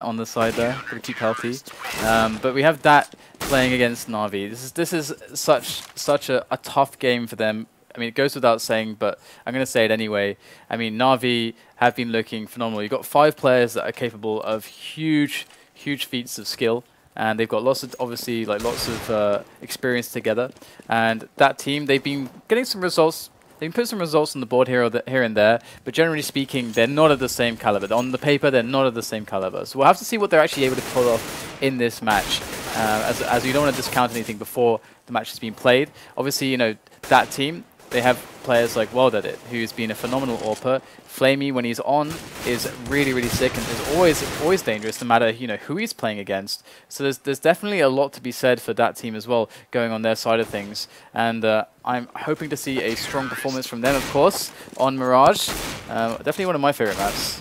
on the side there, pretty keep healthy. Um, but we have that playing against Na'Vi. This is this is such such a, a tough game for them. I mean, it goes without saying, but I'm going to say it anyway. I mean, Na'Vi have been looking phenomenal. You've got five players that are capable of huge, huge feats of skill, and they've got lots of, obviously, like lots of uh, experience together. And that team, they've been getting some results they can put some results on the board here, or the, here and there, but generally speaking, they're not of the same caliber. On the paper, they're not of the same caliber. So we'll have to see what they're actually able to pull off in this match, uh, as, as you don't want to discount anything before the match has been played. Obviously, you know, that team, they have players like WorldEdit, who's been a phenomenal AWPer. flamie, when he's on, is really, really sick and is always always dangerous, no matter you know who he's playing against. So there's there's definitely a lot to be said for that team as well, going on their side of things. And uh, I'm hoping to see a strong performance from them, of course, on Mirage. Uh, definitely one of my favorite maps.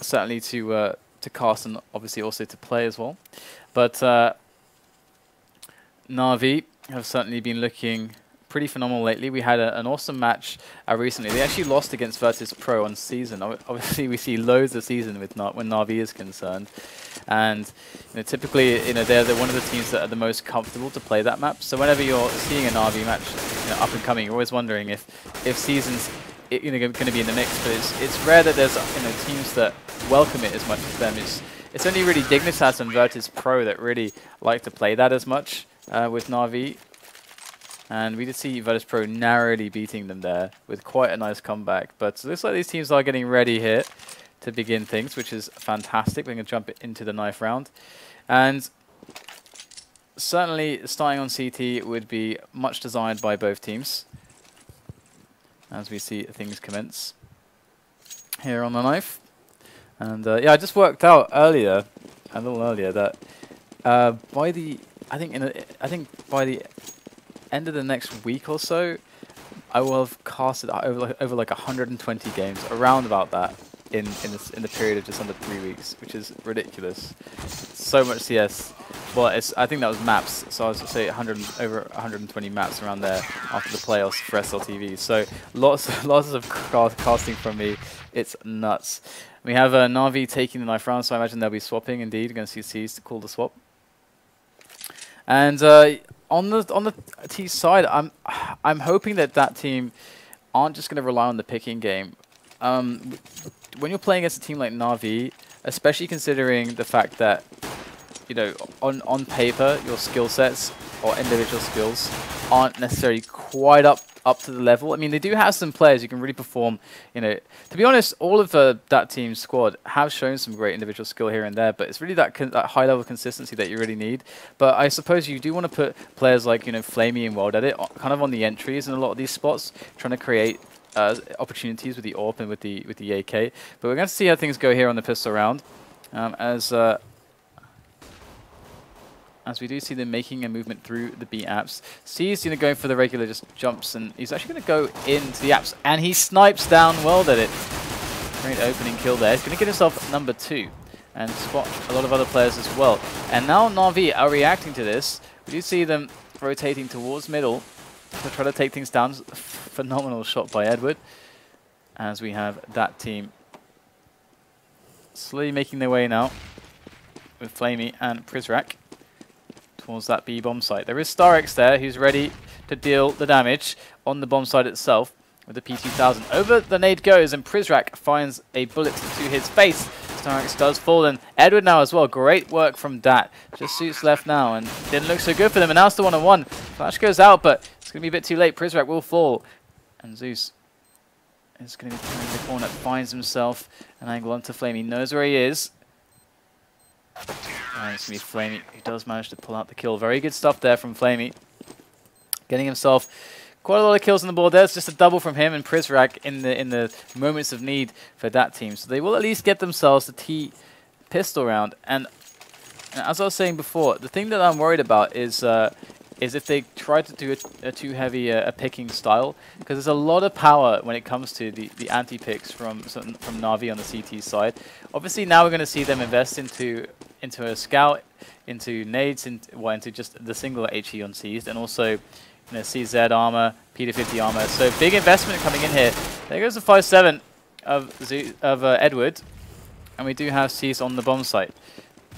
Certainly to uh, to cast and obviously also to play as well. But uh, Na'Vi have certainly been looking pretty phenomenal lately. We had a, an awesome match uh, recently. They actually lost against Virtus Pro on Season. Obviously, we see loads of Season with Na when Na'Vi is concerned. And you know, typically, you know, they're, they're one of the teams that are the most comfortable to play that map. So whenever you're seeing a Na'Vi match you know, up and coming, you're always wondering if, if Season's you know, going to be in the mix. But it's, it's rare that there's you know, teams that welcome it as much as them. It's, it's only really Dignitas and Virtus Pro that really like to play that as much uh, with Na'Vi. And we did see Virtus Pro narrowly beating them there with quite a nice comeback. But it looks like these teams are getting ready here to begin things, which is fantastic. We're going to jump into the knife round. And certainly starting on CT would be much desired by both teams as we see things commence here on the knife. And uh, yeah, I just worked out earlier, a little earlier, that uh, by the I think in a, I think by the end of the next week or so, I will have casted over like, over like 120 games, around about that, in in, in the period of just under three weeks, which is ridiculous. So much CS. Well, it's I think that was maps, so I was to say 100 over 120 maps around there after the playoffs for SLTV. So lots lots of casting from me. It's nuts. We have uh, Na'Vi taking the knife round, so I imagine they'll be swapping indeed against CCs to call the swap. And uh, on the on the T side, I'm I'm hoping that that team aren't just going to rely on the picking game. Um, when you're playing against a team like Na'Vi, especially considering the fact that you know on on paper your skill sets or individual skills aren't necessarily quite up up to the level. I mean, they do have some players who can really perform. You know, to be honest, all of uh, that team's squad have shown some great individual skill here and there, but it's really that, that high level consistency that you really need. But I suppose you do want to put players like you know flamie and WorldEdit kind of on the entries in a lot of these spots, trying to create uh, opportunities with the AWP and with the with the AK. But we're going to see how things go here on the pistol round. Um, as uh, as we do see them making a movement through the B apps. C is you know, going for the regular just jumps, and he's actually going to go into the apps, and he snipes down WorldEdit. Great opening kill there. He's going to get himself number two and spot a lot of other players as well. And now Na'Vi are reacting to this. We do see them rotating towards middle to try to take things down. Phenomenal shot by Edward as we have that team slowly making their way now with flamie and Prizrak towards that B bomb site. There is Starix there who's ready to deal the damage on the bomb site itself with the P2000. Over the nade goes and Prizrak finds a bullet to his face. Starix does fall and Edward now as well. Great work from Dat. Just suits left now and didn't look so good for them. And now it's the one-on-one. Flash goes out but it's going to be a bit too late. Prizrak will fall. And Zeus is going to be turning the corner. Finds himself an angle onto Flame. He knows where he is. And it's going to be flamie who does manage to pull out the kill. Very good stuff there from flamie. Getting himself quite a lot of kills on the board. There's just a double from him and Prizrak in the in the moments of need for that team. So they will at least get themselves the T pistol round. And, and as I was saying before, the thing that I'm worried about is uh, is if they try to do a, a too heavy uh, a picking style, because there's a lot of power when it comes to the, the anti-picks from from Na'Vi on the CT side. Obviously, now we're going to see them invest into into a scout, into nades, into, well, into just the single HE on Seized, and also you know, CZ armor, P250 armor. So big investment coming in here. There goes the 5-7 of, of uh, Edward. and we do have C's on the bomb site.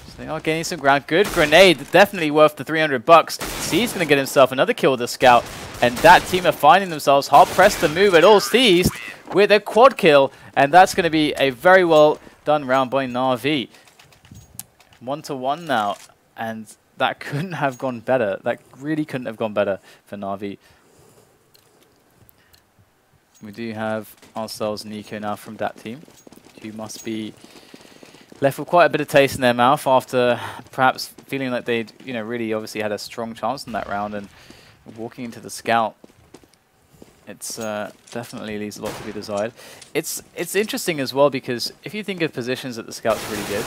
So they are gaining some ground. Good grenade, definitely worth the 300 bucks. C's going to get himself another kill with the scout, and that team are finding themselves hard pressed to move at all. Seized with a quad kill, and that's going to be a very well done round by Na'Vi. One to one now, and that couldn't have gone better. That really couldn't have gone better for Na'Vi. We do have ourselves Nico now from that team, who must be left with quite a bit of taste in their mouth after perhaps feeling like they'd, you know, really obviously had a strong chance in that round and walking into the scout. It's uh, definitely leaves a lot to be desired. It's it's interesting as well because if you think of positions that the scout's really good,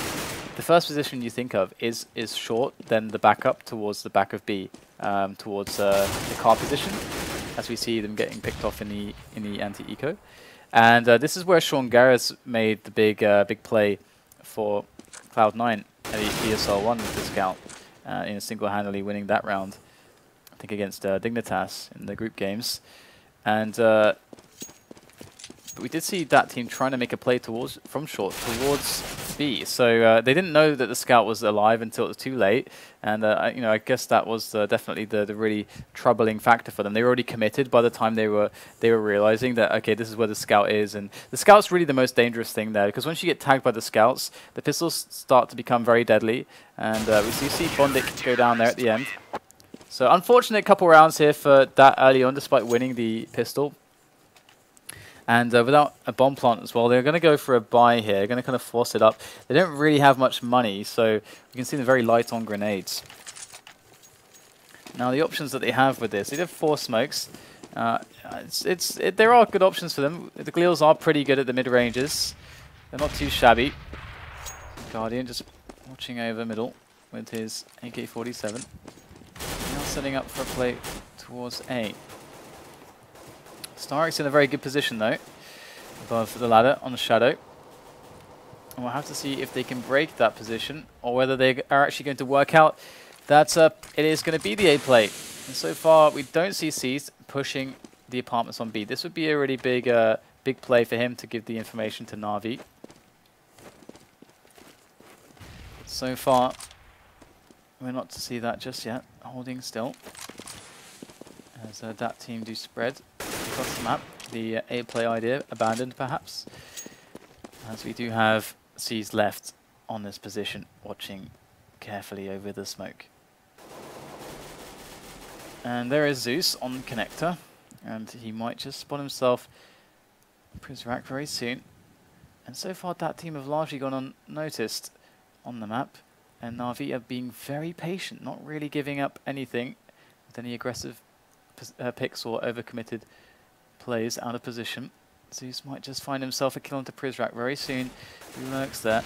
the first position you think of is is short, then the backup towards the back of B, um, towards uh, the car position as we see them getting picked off in the in the anti-eco. And uh, this is where Sean Gares made the big uh, big play for Cloud9 at ESL 1 with the Scout, uh, in single-handedly winning that round, I think against uh, Dignitas in the group games. And uh, we did see that team trying to make a play towards from short towards B. So uh, they didn't know that the scout was alive until it was too late. And uh, you know, I guess that was uh, definitely the, the really troubling factor for them. They were already committed by the time they were they were realizing that okay, this is where the scout is, and the scout's really the most dangerous thing there because once you get tagged by the scouts, the pistols start to become very deadly. And uh, we see, see Bondik go down there at the end. So unfortunate couple rounds here for that early on, despite winning the pistol. And uh, without a bomb plant as well, they're going to go for a buy here. They're going to kind of force it up. They don't really have much money, so you can see they're very light on grenades. Now the options that they have with this, they have four smokes. Uh, it's, it's it, there are good options for them. The Galils are pretty good at the mid ranges. They're not too shabby. Guardian just watching over middle with his AK-47. Setting up for a play towards A. Starrick's in a very good position though, above the ladder on the shadow. And we'll have to see if they can break that position or whether they are actually going to work out that uh, it is going to be the A play. And so far, we don't see C's pushing the apartments on B. This would be a really big, uh, big play for him to give the information to Na'Vi. So far, we're not to see that just yet. Holding still. As uh, that team do spread across the map. The uh, A play idea abandoned, perhaps. As we do have C's left on this position, watching carefully over the smoke. And there is Zeus on connector, and he might just spot himself Prizrak very soon. And so far that team have largely gone unnoticed on the map, and Na'Vi are being very patient, not really giving up anything with any aggressive uh, picks or overcommitted plays out of position. Zeus might just find himself a kill onto Prizrak very soon. He lurks there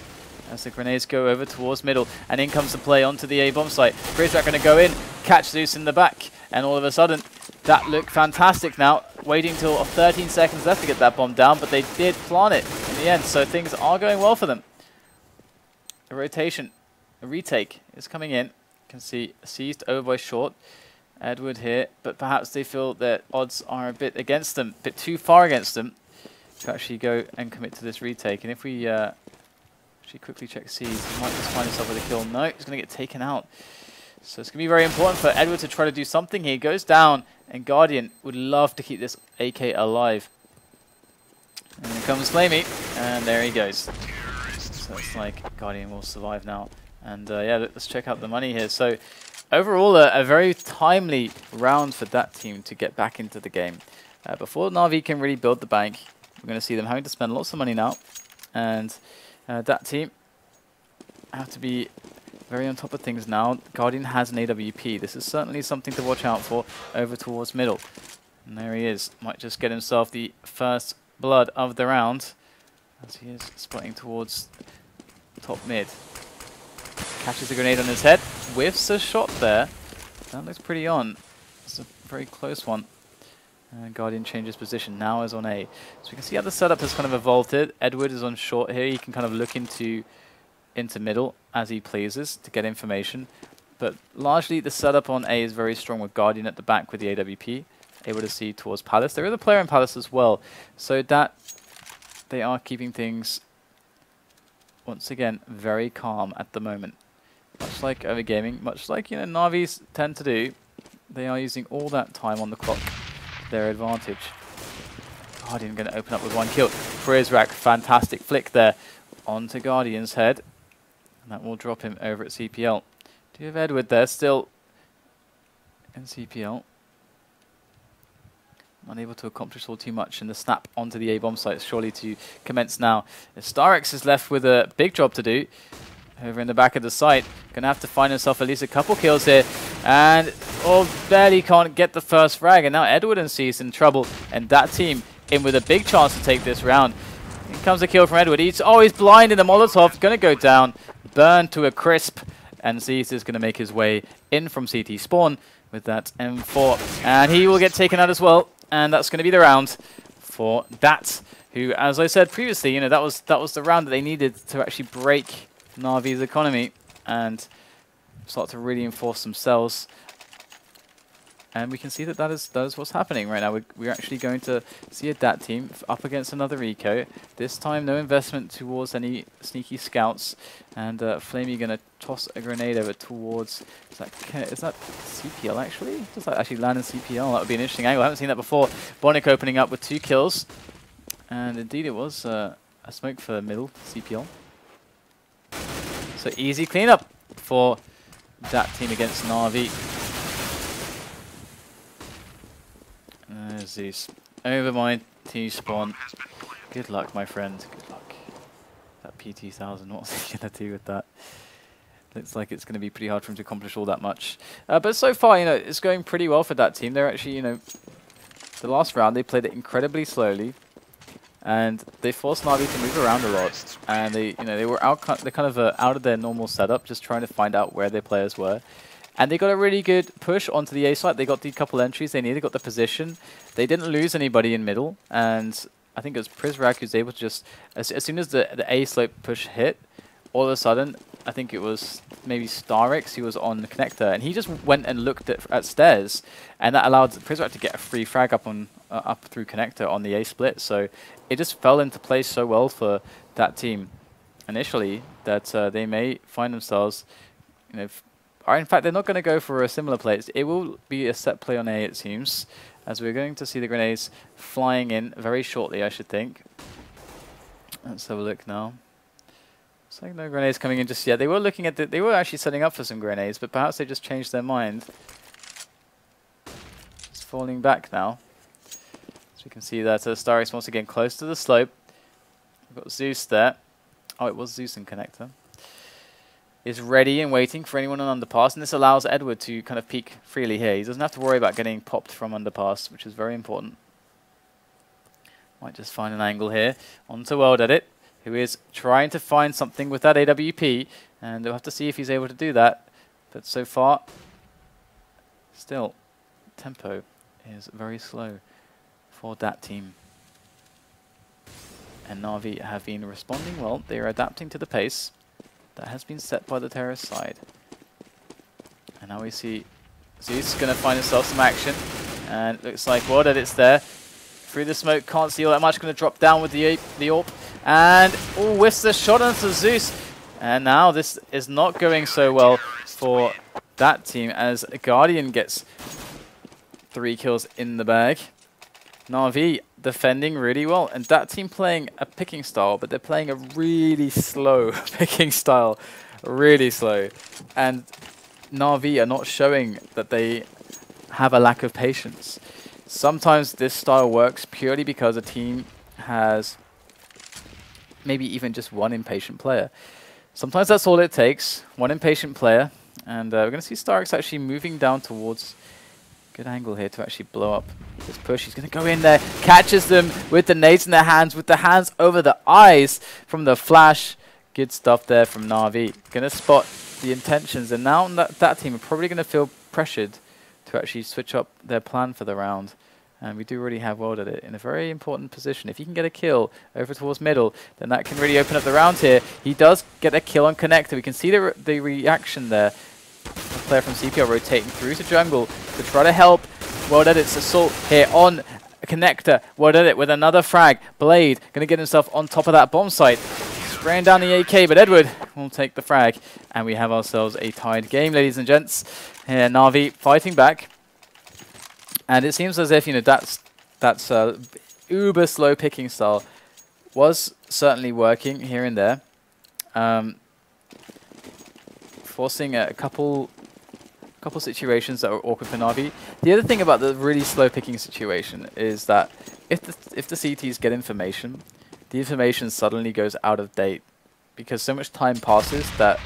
as the grenades go over towards middle. And in comes the play onto the A-bomb site. Prizrak going to go in, catch Zeus in the back. And all of a sudden, that looked fantastic now. Waiting till 13 seconds left to get that bomb down, but they did plant it in the end. So things are going well for them. A rotation, a retake is coming in. You can see seized over by short. Edward here, but perhaps they feel that odds are a bit against them, a bit too far against them to actually go and commit to this retake. And if we uh, actually quickly check C's, he might just find himself with a kill. No, he's going to get taken out. So it's going to be very important for Edward to try to do something here. He goes down, and Guardian would love to keep this AK alive. And here comes flamie, and there he goes. So it's like Guardian will survive now. And uh, yeah, let's check out the money here. So overall, a, a, very timely round for that team to get back into the game. Uh, before Na'Vi can really build the bank, we're going to see them having to spend lots of money now. And uh, that team have to be very on top of things now. Guardian has an AWP. This is certainly something to watch out for over towards middle. And there he is. Might just get himself the first blood of the round. As he is spotting towards top mid. Catches a grenade on his head. Whiffs a shot there. That looks pretty on. It's a very close one. And Guardian changes position. Now is on A. So we can see how the setup has kind of evolved. Edward is on short here. He can kind of look into into middle as he pleases to get information. But largely the setup on A is very strong with Guardian at the back with the AWP. Able to see towards Palace. There is a player in Palace as well. So that they are keeping things once again, very calm at the moment. Much like over gaming, much like, you know, Na'Vis tend to do, they are using all that time on the clock to their advantage. Guardian going to open up with one kill. Prizrak, fantastic flick there onto Guardian's head. And that will drop him over at CPL. Do you have Edward there still in CPL? Unable to accomplish all too much in the snap onto the A-bomb site, surely to commence now. Starix is left with a big job to do over in the back of the site. Gonna have to find himself at least a couple kills here. And oh, barely can't get the first frag. And now Edward and C is in trouble. And that team in with a big chance to take this round. Comes a kill from Edward. He's always oh, blind in the Molotov. Gonna go down. Burned to a crisp. And Zeus is gonna make his way in from CT spawn with that M4. And he will get taken out as well. And that's gonna be the round for that. Who, as I said previously, you know, that was that was the round that they needed to actually break Na'Vi's economy and start to really enforce themselves. And we can see that that is, that is what's happening right now. We're, we're actually going to see a DAT team up against another Eco. This time, no investment towards any sneaky scouts. And uh, flamie going to toss a grenade over towards... Is that, is that CPL, actually? Does that actually land in CPL? That would be an interesting angle. I haven't seen that before. Bondik opening up with two kills. And indeed, it was uh, a smoke for middle CPL. So easy cleanup for that team against Na'Vi. Uh, Zeus. Over my T-spawn. Good luck, my friend. Good luck. That PT-1000, what's he going to do with that? Looks like it's going to be pretty hard for him to accomplish all that much. Uh, but so far, you know, it's going pretty well for that team. They're actually, you know, the last round, they played it incredibly slowly and they forced Na'Vi to move around a lot. And they, you know, they were out, they kind of uh, out of their normal setup, just trying to find out where their players were. And they got a really good push onto the A site. They got the couple entries they needed, got the position. They didn't lose anybody in middle, and I think it was Prizrak who's able to just, as, as soon as the, the A slope push hit, all of a sudden, I think it was maybe Starix who was on the connector, and he just went and looked at, at stairs, and that allowed Prizrak to get a free frag up on uh, up through connector on the A split. So it just fell into place so well for that team initially that uh, they may find themselves, you know, in fact, they're not going to go for a similar play. It will be a set play on A, it seems, as we're going to see the grenades flying in very shortly, I should think. Let's have a look now. Looks like no grenades coming in just yet. They were looking at the, they were actually setting up for some grenades, but perhaps they just changed their mind. It's falling back now. You can see that uh, Starix once again close to the slope. We've got Zeus there. Oh, it was Zeus and Connector. Is ready and waiting for anyone on underpass, and this allows Edward to kind of peek freely here. He doesn't have to worry about getting popped from underpass, which is very important. Might just find an angle here onto WorldEdit, who is trying to find something with that AWP, and we'll have to see if he's able to do that. But so far, still, tempo is very slow for that team. And Na'Vi have been responding well. They are adapting to the pace that has been set by the terrorist side. And now we see Zeus going to find himself some action. And looks like WorldEdit's there. Through the smoke, can't see all that much. Going to drop down with the, the AWP. And, oh, whiffs the shot onto Zeus. And now this is not going so well for that team as Guardian gets three kills in the bag. Na'Vi defending really well. And that team playing a picking style, but they're playing a really slow picking style. Really slow. And Na'Vi are not showing that they have a lack of patience. Sometimes this style works purely because a team has maybe even just one impatient player. Sometimes that's all it takes, one impatient player. And uh, we're going to see Starix actually moving down towards Good angle here to actually blow up this push. He's going to go in there, catches them with the nades in their hands, with the hands over the eyes from the flash. Good stuff there from Na'Vi. Going to spot the intentions, and now that, that team are probably going to feel pressured to actually switch up their plan for the round. And we do really have WorldEdit in a very important position. If he can get a kill over towards middle, then that can really open up the round here. He does get a kill on Connector. We can see the, re the reaction there player from CPL rotating through to jungle to try to help WorldEdit's assault here on Connector. WorldEdit with another frag. Blade going to get himself on top of that bomb site. spraying down the AK, but Edward will take the frag. And we have ourselves a tied game, ladies and gents. Here, Na'Vi fighting back. And it seems as if, you know, that's, that's uh, uber slow picking style was certainly working here and there. Um, forcing a couple couple situations that were awkward for Na'Vi. The other thing about the really slow picking situation is that if the, if the CTs get information, the information suddenly goes out of date because so much time passes that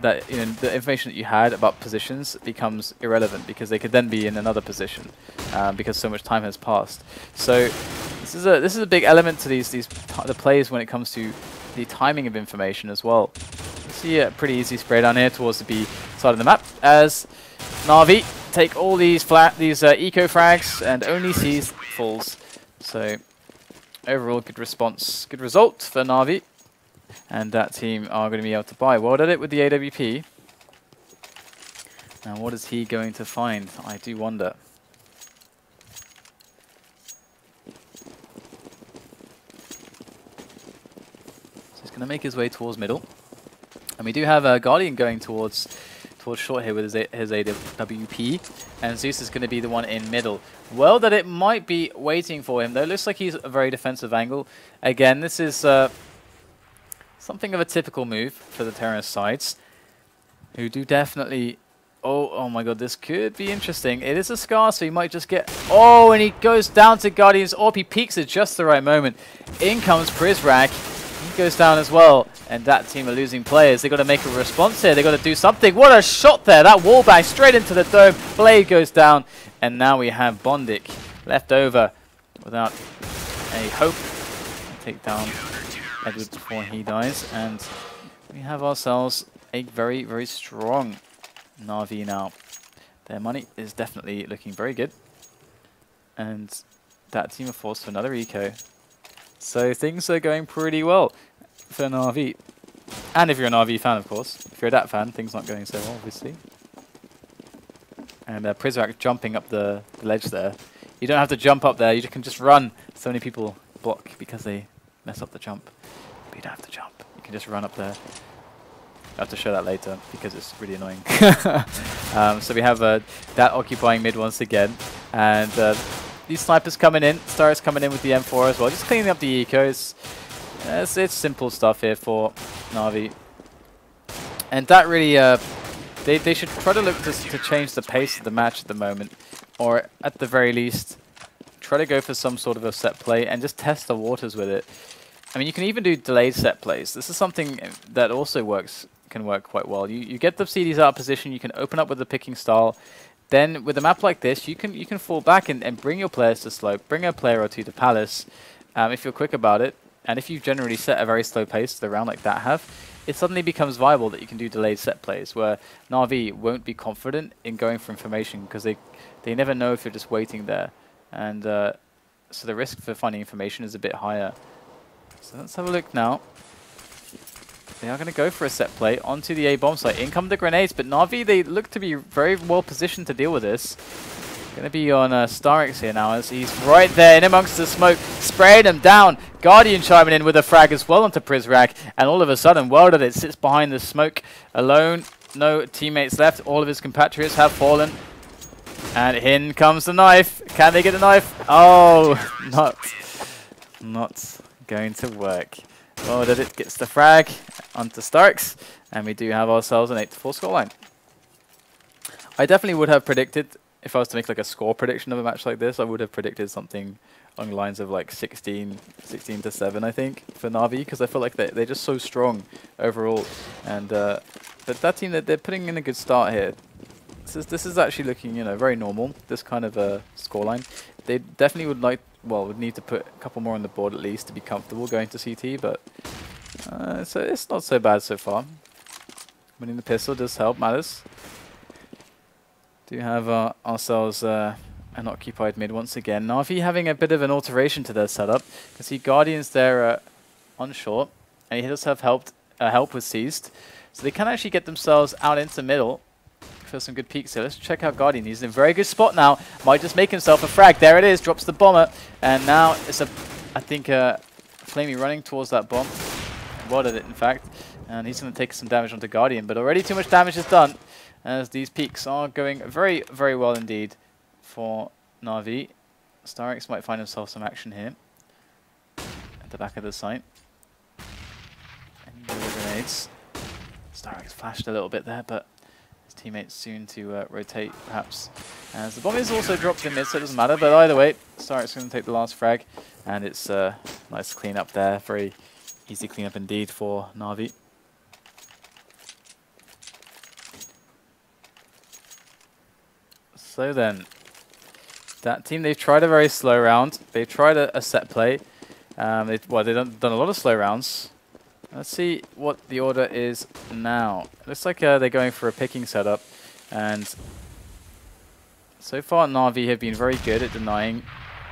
that you know the information that you had about positions becomes irrelevant because they could then be in another position um, because so much time has passed. So this is a this is a big element to these these the plays when it comes to the timing of information as well. See a pretty easy spray down here towards the B side of the map as Na'Vi take all these flat these uh, eco frags and only sees falls. So overall good response, good result for Na'Vi. And that team are going to be able to buy. WorldEdit with the AWP. Now what is he going to find? I do wonder. He's going to make his way towards middle. And we do have a Guardian going towards towards short here with his, his AWP. And Zeus is going to be the one in middle. Well that it might be waiting for him, though. Looks like he's a very defensive angle. Again, this is uh, something of a typical move for the terrorist sides, who do definitely... Oh, oh my god, this could be interesting. It is a Scar, so he might just get... Oh, and he goes down to Guardian's AWP. He peeks at just the right moment. In comes Prizrak. Goes down as well. And that team are losing players. They've got to make a response here. They've got to do something. What a shot there. That wall bang straight into the dome. Blade goes down. And now we have Bondik left over without a hope. Take down Edward before he dies. And we have ourselves a very, very strong Na'Vi now. Their money is definitely looking very good. And that team are forced to another eco. So things are going pretty well for Na'Vi. And if you're an RV fan, of course. If you're a Dat fan, things aren't going so well, obviously. And uh, Prizrak jumping up the, the, ledge there. You don't have to jump up there, you can just run. So many people block because they mess up the jump. But you don't have to jump. You can just run up there. I have to show that later because it's really annoying. um, so we have uh, that occupying mid once again. And uh, these snipers coming in. Stars coming in with the M4 as well. Just cleaning up the ecos. It's, it's simple stuff here for Na'Vi. And that really, uh, they, they should try to look to, to change the pace of the match at the moment. Or at the very least, try to go for some sort of a set play and just test the waters with it. I mean, you can even do delayed set plays. This is something that also works can work quite well. You, you get the CTs out of position, you can open up with the picking style. Then with a map like this, you can you can fall back and, and bring your players to slope, bring a player or two to Palace um, if you're quick about it. And if you've generally set a very slow pace to the round like that have, it suddenly becomes viable that you can do delayed set plays where Na'Vi won't be confident in going for information because they, they never know if you're just waiting there. And uh, so the risk for finding information is a bit higher. So let's have a look now. They are going to go for a set play onto the A bomb site. In come the grenades, but Na'Vi, they look to be very well positioned to deal with this. Going to be on uh, Starix here now as he's right there in amongst the smoke, spraying them down. Guardian chiming in with a frag as well onto Prizrak, and all of a sudden, well it sits behind the smoke alone. No teammates left. All of his compatriots have fallen. And in comes the knife. Can they get the knife? Oh, not, not going to work. Well, that it gets the frag onto Starix, and we do have ourselves an 8-4 scoreline. I definitely would have predicted if I was to make like a score prediction of a match like this, I would have predicted something along the lines of like 16, 16 to 7, I think, for Na'Vi, because I feel like they're, they're just so strong overall. And uh, but that team, they're putting in a good start here. This is, this is actually looking, you know, very normal, this kind of a uh, scoreline. They definitely would like, well, would need to put a couple more on the board at least to be comfortable going to CT, but uh, so it's not so bad so far. Winning the pistol does help, matters do have uh, ourselves uh, an occupied mid once again. Na'Vi having a bit of an alteration to their setup. You can see Guardians there uh, on short, and he does have helped, uh, help with Seized. So they can actually get themselves out into middle for some good peeks here. Let's check out Guardian. He's in a very good spot now. Might just make himself a frag. There it is. Drops the bomber. And now it's a, I think, uh, flamie running towards that bomb. spotted it, in fact. And he's going to take some damage onto Guardian, but already too much damage is done as these peaks are going very, very well indeed for Na'Vi. Starix might find himself some action here at the back of the site. And grenades. Starix flashed a little bit there, but teammates soon to uh, rotate, perhaps. As the bomb is also dropped in mid, so it doesn't matter. But either way, Starix going to take the last frag, and it's uh, nice clean up there. Very easy clean up indeed for Na'Vi. So then, that team, they've tried a very slow round. They've tried a, a set play. Um, they've, well, they've done, done a lot of slow rounds. Let's see what the order is now. Looks like uh, they're going for a picking setup. And so far, Na'Vi have been very good at denying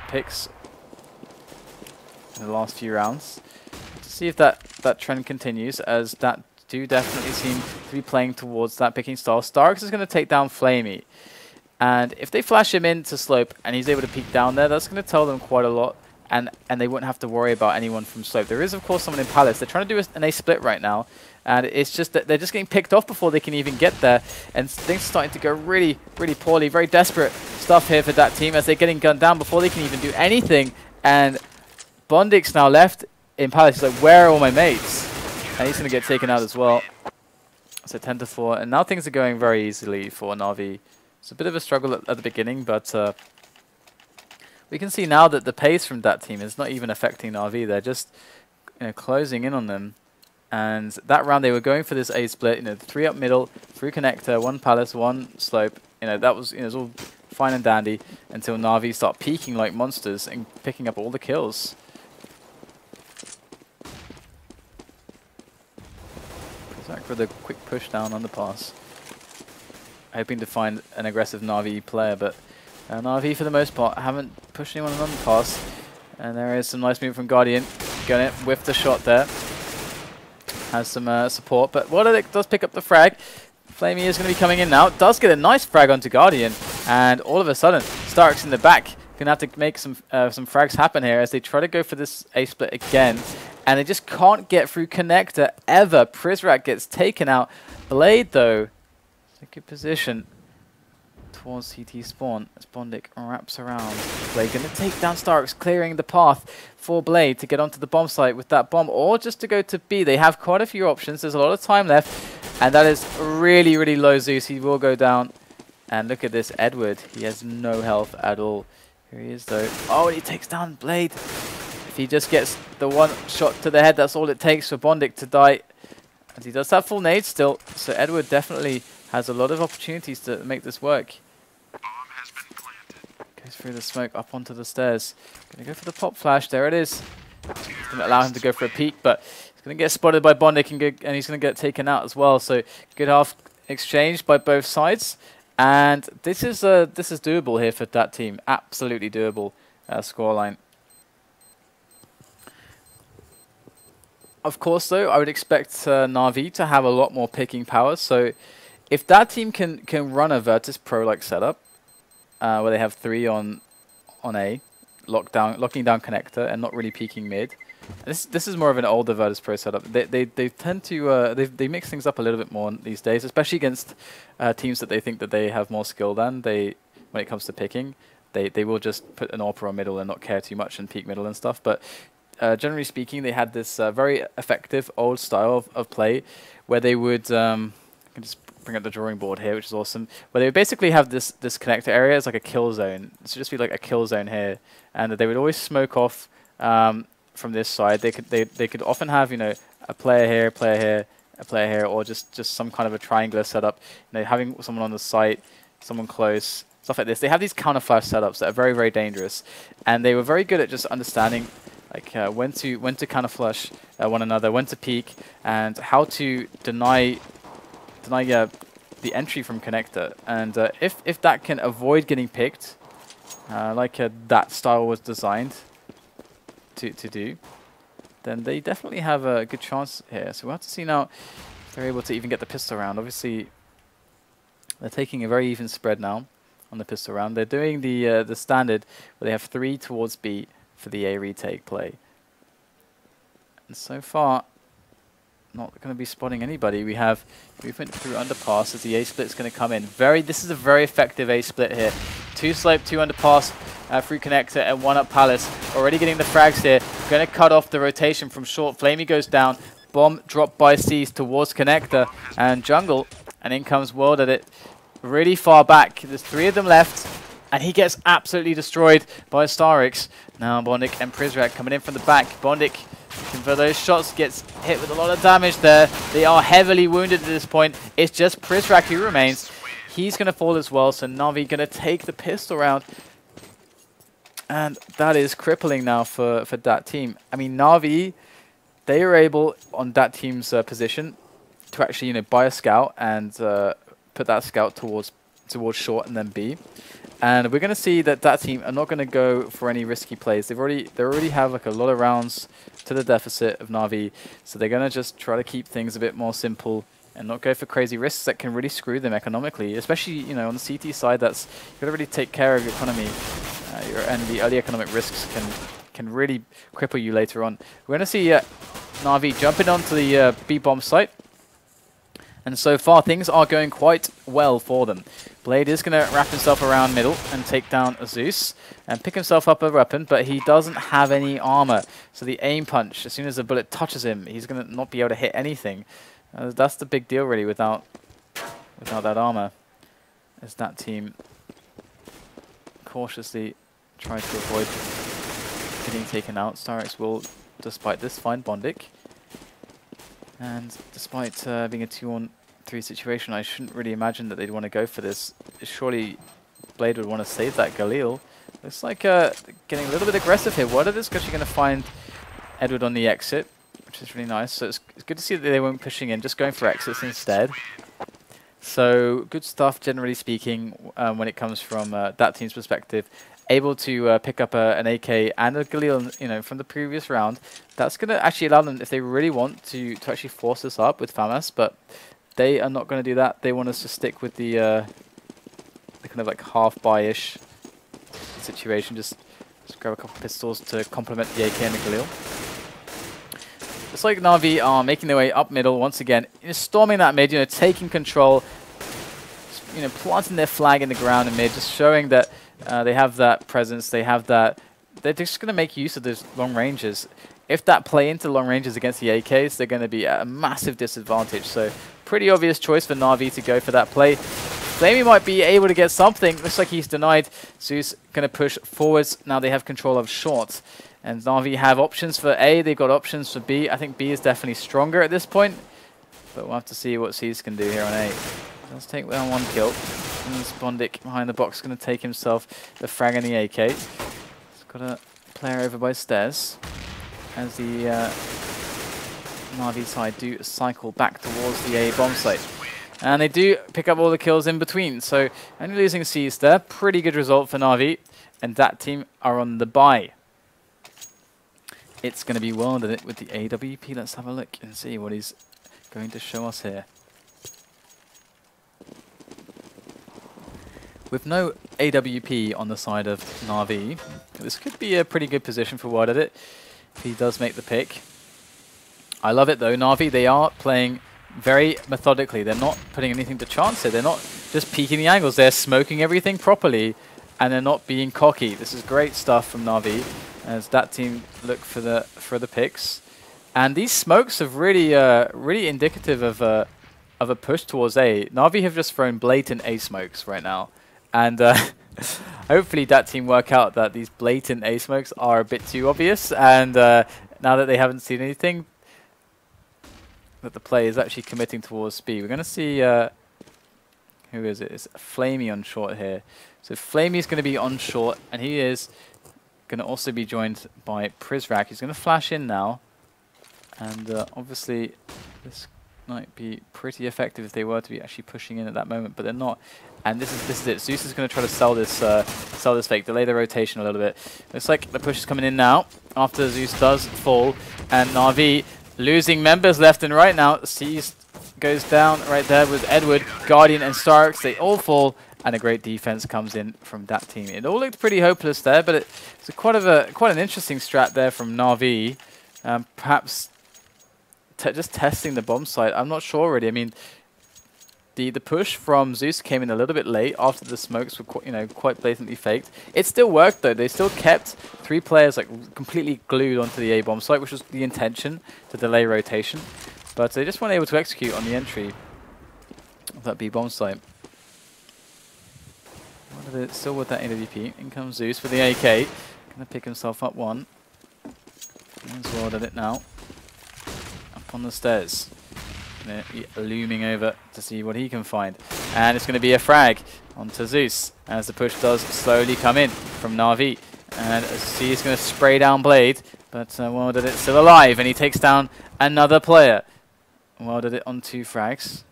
picks in the last few rounds. To see if that, that trend continues, as that do definitely seem to be playing towards that picking style. Starix is going to take down flamie. And if they flash him into slope and he's able to peek down there, that's going to tell them quite a lot. And, and they wouldn't have to worry about anyone from slope. There is, of course, someone in Palace. They're trying to do an A split right now. And it's just that they're just getting picked off before they can even get there. And things are starting to go really, really poorly. Very desperate stuff here for that team as they're getting gunned down before they can even do anything. And Bondik's now left in Palace. He's like, where are all my mates? And he's going to get taken out as well. So 10 to 4. And now things are going very easily for Na'Vi. It's a bit of a struggle at, at the beginning, but uh, we can see now that the pace from that team is not even affecting Na'Vi. They're just you know, closing in on them. And that round they were going for this A split, you know, three up middle, three connector, one palace, one slope. You know, that was, you know, it was all fine and dandy until Na'Vi start peaking like monsters and picking up all the kills. Zach with a quick push down on the pass hoping to find an aggressive Na'Vi player, but uh, RV for the most part haven't pushed anyone on the pass. And there is some nice move from Guardian. Got it with the shot there. Has some uh, support, but WorldEdit does pick up the frag. flamie is going to be coming in now. Does get a nice frag onto Guardian, and all of a sudden, Stark's in the back. Gonna have to make some uh, some frags happen here as they try to go for this A split again, and they just can't get through connector ever. Prizrak gets taken out. Blade though a good position towards CT spawn as Bondik wraps around. Blade going to take down Starix, clearing the path for Blade to get onto the bomb site with that bomb, or just to go to B. They have quite a few options. There's a lot of time left, and that is really, really low Zeus. He will go down. And look at this, Edward. He has no health at all. Here he is, though. Oh, and he takes down Blade. If he just gets the one shot to the head, that's all it takes for Bondik to die. And he does have full nade still, so Edward definitely has a lot of opportunities to make this work. Goes through the smoke up onto the stairs. Gonna go for the pop flash. There it is. Gonna allow him to go for a peek, but he's gonna get spotted by Bondik and, and he's gonna get taken out as well. So good half exchange by both sides. And this is uh, this is doable here for that team. Absolutely doable uh, scoreline. Of course, though, I would expect uh, Na'Vi to have a lot more picking power. So if that team can can run a Virtus Pro like setup, uh, where they have three on on A, lock down, locking down connector and not really peeking mid. This this is more of an older Virtus Pro setup. They they they tend to uh, they they mix things up a little bit more these days, especially against uh, teams that they think that they have more skill than. They when it comes to picking, they they will just put an AWP on middle and not care too much and peak middle and stuff. But uh, generally speaking, they had this uh, very effective old style of, of play where they would um, I can just bring up the drawing board here, which is awesome. Where they would basically have this this connector area as like a kill zone. Should just be like a kill zone here, and they would always smoke off um, from this side. They could they they could often have you know a player here, a player here, a player here, or just just some kind of a triangular setup. You know, having someone on the site, someone close, stuff like this. They have these counter flash setups that are very very dangerous, and they were very good at just understanding like uh, when to when to counter flash uh, one another, when to peek, and how to deny deny uh, the entry from connector. And uh, if, if that can avoid getting picked, uh, like uh, that style was designed to, to do, then they definitely have a good chance here. So we'll have to see now if they're able to even get the pistol round. Obviously, they're taking a very even spread now on the pistol round. They're doing the uh, the standard where they have three towards B for the A retake play. And so far, not going to be spotting anybody. We have movement through underpass as the A split is going to come in. Very, this is a very effective A split here. Two slope, two underpass uh, through connector, and one up palace. Already getting the frags here. Going to cut off the rotation from short. flamie goes down. Bomb dropped by Seas towards connector and jungle, and in comes WorldEdit. Really far back. There's three of them left. And he gets absolutely destroyed by Starix. Now Bondik and Prizrak coming in from the back. Bondik for those shots, gets hit with a lot of damage there. They are heavily wounded at this point. It's just Prizrak who remains. He's going to fall as well, so Na'Vi going to take the pistol round. And that is crippling now for, for that team. I mean, Na'Vi, they are able, on that team's uh, position, to actually you know buy a scout and uh, put that scout towards towards short and then B. And we're going to see that that team are not going to go for any risky plays. They've already they already have like a lot of rounds to the deficit of Na'Vi, so they're going to just try to keep things a bit more simple and not go for crazy risks that can really screw them economically. Especially you know on the CT side, that's you got to really take care of your economy, uh, your, and the early economic risks can can really cripple you later on. We're going to see uh, Na'Vi jumping onto the uh, B bomb site. And so far, things are going quite well for them. Blade is going to wrap himself around middle and take down Zeus and pick himself up a weapon, but he doesn't have any armor. So the aim punch, as soon as the bullet touches him, he's going to not be able to hit anything. Uh, that's the big deal, really, without without that armor. As that team cautiously tries to avoid getting taken out. Starix will, despite this, find Bondik. And despite uh, being a 2-on-3 situation, I shouldn't really imagine that they'd want to go for this. Surely Blade would want to save that Galil. Looks like uh, getting a little bit aggressive here. What are they actually going to find Edward on the exit, which is really nice. So it's, it's good to see that they weren't pushing in, just going for exits instead. So good stuff, generally speaking, um, when it comes from uh, that team's perspective able to uh, pick up a, an AK and a Galil, you know, from the previous round, that's going to actually allow them, if they really want to, to actually force this up with FAMAS, but they are not going to do that. They want us to stick with the, uh, the kind of like half buy-ish situation. Just, just grab a couple of pistols to complement the AK and the Galil. It's like Na'Vi are making their way up middle once again, storming that mid, you know, taking control, you know, planting their flag in the ground in mid, just showing that uh, they have that presence. They have that. They're just going to make use of those long ranges. If that play into long ranges against the AKs, they're going to be at a massive disadvantage. So pretty obvious choice for Na'Vi to go for that play. flamie might be able to get something. Looks like he's denied. Zeus going to push forwards. Now they have control of short. And Na'Vi have options for A. They've got options for B. I think B is definitely stronger at this point. But we'll have to see what Zeus can do here on A. Let's take down one kill. And Bondik behind the box going to take himself the frag and the AK. He's got a player over by stairs as the uh, Na'Vi side do cycle back towards the A bomb site. And they do pick up all the kills in between. So only losing C's there. Pretty good result for Na'Vi. And that team are on the bye. It's going to be it with the AWP. Let's have a look and see what he's going to show us here. With no AWP on the side of Na'Vi, this could be a pretty good position for WorldEdit he does make the pick. I love it though, Na'Vi, they are playing very methodically. They're not putting anything to chance here. They're not just peeking the angles. They're smoking everything properly and they're not being cocky. This is great stuff from Na'Vi as that team look for the for the picks. And these smokes are really uh, really indicative of a of a push towards A. Na'Vi have just thrown blatant A smokes right now. And uh, hopefully that team work out that these blatant A smokes are a bit too obvious. And uh, now that they haven't seen anything, that the play is actually committing towards speed. We're going to see, uh, who is it? It's flamie on short here. So flamie is going to be on short, and he is going to also be joined by Prizrak. He's going to flash in now. And uh, obviously, this might be pretty effective if they were to be actually pushing in at that moment, but they're not. And this is this is it. Zeus is going to try to sell this uh, sell this fake, delay the rotation a little bit. Looks like the push is coming in now after Zeus does fall, and Na'Vi losing members left and right now. Sees goes down right there with Edward, Guardian, and Starix. They all fall, and a great defense comes in from that team. It all looked pretty hopeless there, but it's quite of a quite an interesting strat there from Na'Vi. Um, perhaps just testing the bomb site. I'm not sure really. I mean, the the push from Zeus came in a little bit late after the smokes were you know quite blatantly faked. It still worked though. They still kept three players like completely glued onto the A bomb site, which was the intention to delay rotation. But they just weren't able to execute on the entry of that B bomb site. Still with that AWP. In comes Zeus with the AK. Gonna pick himself up one. As well at it now. On the stairs looming over to see what he can find. And it's going to be a frag onto Zeus as the push does slowly come in from Na'Vi. And C is going to spray down Blade, but uh, WorldEdit still alive, and he takes down another player. WorldEdit on two frags.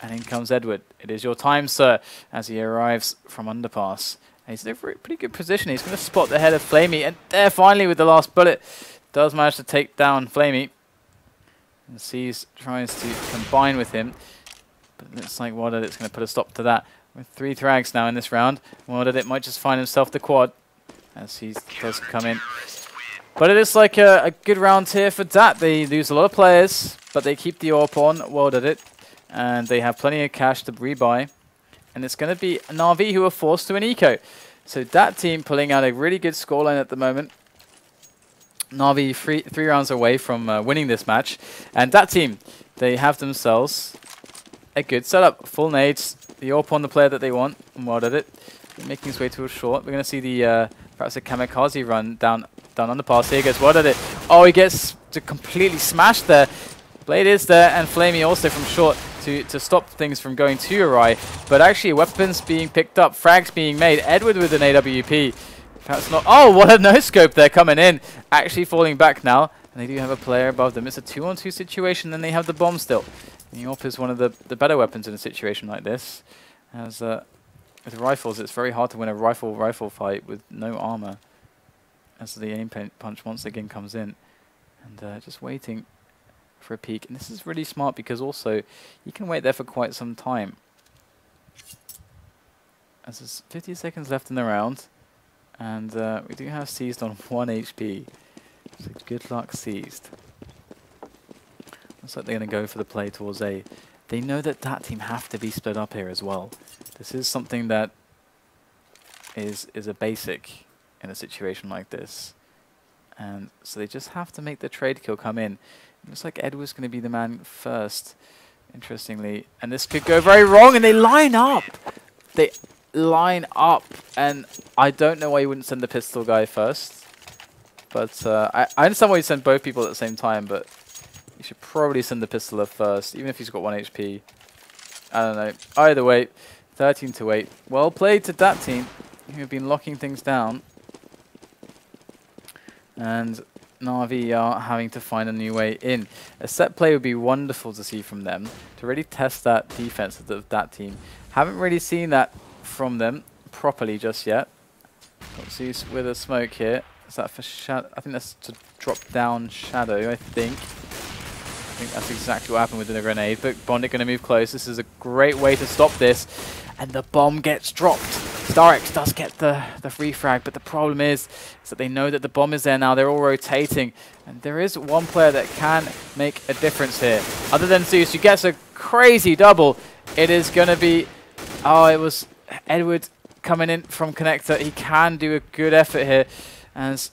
And in comes Edward. It is your time, sir, as he arrives from underpass. And he's in a pretty good position. He's going to spot the head of flamie, and there finally with the last bullet, does manage to take down flamie. And Seized tries to combine with him. But looks like WorldEdit's going to put a stop to that. With three thrags now in this round. WorldEdit might just find himself the quad. As he does come in. But it is like a, a, good round here for DAT. They lose a lot of players, but they keep the AWP on. Well it. And they have plenty of cash to rebuy. And it's going to be Na'Vi who are forced to an eco. So that team pulling out a really good scoreline at the moment. Na'Vi three, three rounds away from uh, winning this match. And that team, they have themselves a good setup. Full nades, the AWP on the player that they want, and did it. Making his way to a short. We're going to see the uh, perhaps a kamikaze run down down on the pass. Here goes, WorldEdit? Oh, he gets to completely smashed there. Blade is there, and flamie also from short to, to stop things from going too awry. But actually, weapons being picked up, frags being made. Edward with an AWP. That's not... Oh, what a no-scope there coming in. Actually falling back now. And they do have a player above them. It's a two-on-two 2 situation, then they have the bomb still. The AWP is one of the, the better weapons in a situation like this. As uh, with rifles, it's very hard to win a rifle-rifle fight with no armor. As the aim punch once again comes in. And uh, just waiting for a peek. And this is really smart because also you can wait there for quite some time. As there's 50 seconds left in the round. And uh, we do have Seized on 1 HP. So good luck Seized. Looks like they're going to go for the play towards A. They know that that team have to be split up here as well. This is something that is is a basic in a situation like this. And so they just have to make the trade kill come in. It looks like Edward's going to be the man first, interestingly. And this could go very wrong, and they line up! They line up, and I don't know why you wouldn't send the pistol guy first. But uh, I, I understand why you send both people at the same time, but you should probably send the pistoler first, even if he's got 1 HP. I don't know. Either way, 13 to 8. Well played to that team, who have been locking things down. And Na'Vi are having to find a new way in. A set play would be wonderful to see from them, to really test that defense of that team. Haven't really seen that from them properly just yet. Zeus with a smoke here. Is that for shadow? I think that's to drop down shadow, I think. I think that's exactly what happened with the grenade. But Bondik going to move close. This is a great way to stop this. And the bomb gets dropped. Starix does get the, the free frag, but the problem is, is that they know that the bomb is there now. They're all rotating. And there is one player that can make a difference here. Other than Zeus, who gets a crazy double. It is going to be... Oh, it was Edward coming in from connector. He can do a good effort here. As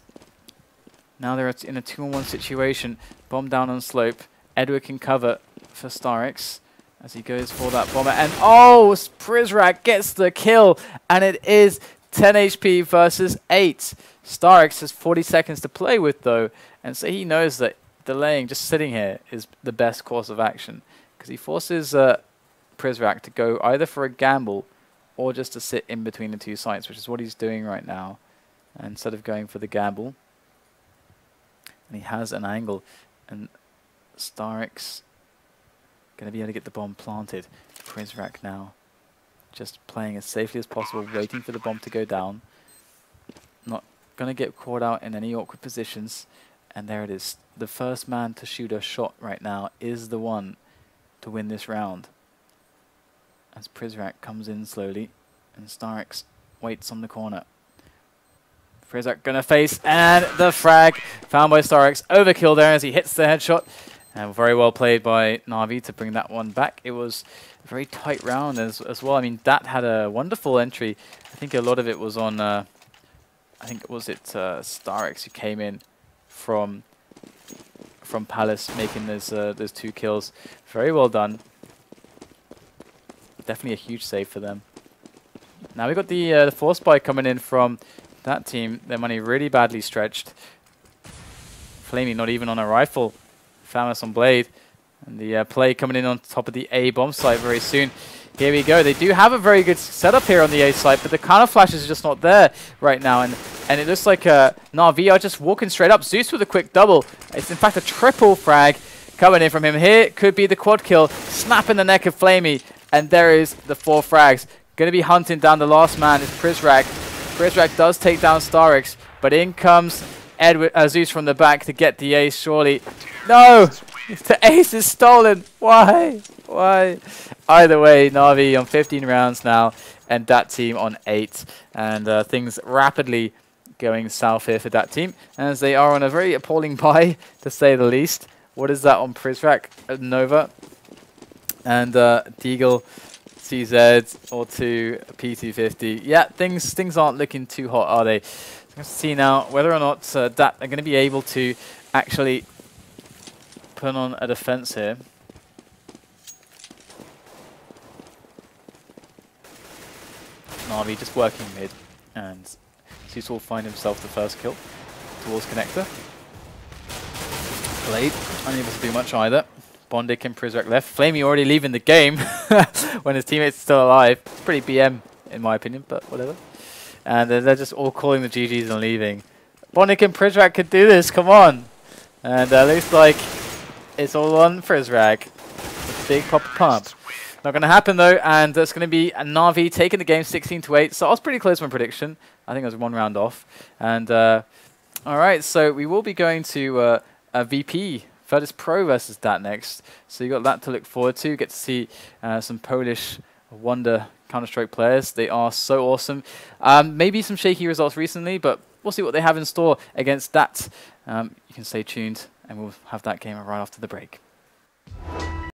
now they're in a two-on-one situation. Bomb down on slope. Edward can cover for Starix as he goes for that bomber. And oh, Prizrak gets the kill. And it is 10 HP versus 8. Starix has 40 seconds to play with, though. And so he knows that delaying, just sitting here, is the best course of action. Because he forces uh, Prizrak to go either for a gamble or just to sit in between the two sites, which is what he's doing right now, instead of going for the gamble. And he has an angle, and Starix going to be able to get the bomb planted. Prizrak now just playing as safely as possible, waiting for the bomb to go down. Not going to get caught out in any awkward positions. And there it is. The first man to shoot a shot right now is the one to win this round as Prizrak comes in slowly and Starix waits on the corner. Prizrak gonna face and the frag found by Starix. Overkill there as he hits the headshot And very well played by Na'Vi to bring that one back. It was a very tight round as, as well. I mean, that had a wonderful entry. I think a lot of it was on, uh, I think, was it uh, who came in from from Palace making those, uh, those two kills. Very well done. Definitely a huge save for them. Now we've got the, uh, the force buy coming in from that team. Their money really badly stretched. flamie not even on a rifle. FAMAS on Blade. And the uh, play coming in on top of the A bomb site very soon. Here we go. They do have a very good setup here on the A site, but the counter flash is just not there right now. And and it looks like uh, Na'Vi are just walking straight up. Zeus with a quick double. It's in fact a triple frag coming in from him. Here could be the quad kill. Snap in the neck of flamie. And there is the four frags. Going to be hunting down the last man is Prizrak. Prizrak does take down Starix, but in comes Edward uh, Zeus from the back to get the ace, surely. No! The ace is stolen! Why? Why? Either way, Na'Vi on 15 rounds now, and that team on 8. And uh, things rapidly going south here for that team, as they are on a very appalling buy, to say the least. What is that on Prizrak? Uh, Nova. And uh, Deagle, CZ, or 2, P250. Yeah, things things aren't looking too hot, are they? Let's see now whether or not uh, that are going to be able to actually put on a defense here. Na'Vi just working mid, and Zeus will find himself the first kill towards Connector. Blade, unable to do much either. Bondik and Prizrak left. flamie already leaving the game when his teammate's still alive. It's pretty BM in my opinion, but whatever. And they're just all calling the GGs and leaving. Bondik and Prizrak could do this, come on! And uh, looks like it's all on Prizrak. Big proper pump. Not going to happen though, and it's going to be a Na'Vi taking the game 16 to 8. So I was pretty close to my prediction. I think I was one round off. And uh, all right, so we will be going to uh, a VP Virtus Pro versus that next. So you got that to look forward to. Get to see uh, some Polish wonder Counter-Strike players. They are so awesome. Um, maybe some shaky results recently, but we'll see what they have in store against that. Um, you can stay tuned, and we'll have that game right after the break.